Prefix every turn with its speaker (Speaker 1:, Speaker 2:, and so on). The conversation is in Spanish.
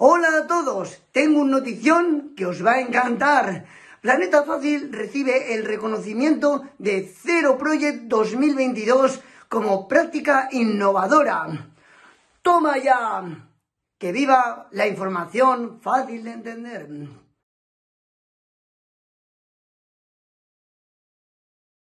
Speaker 1: Hola a todos, tengo una notición que os va a encantar. Planeta Fácil recibe el reconocimiento de Zero Project 2022 como práctica innovadora. ¡Toma ya! Que viva la información fácil de entender.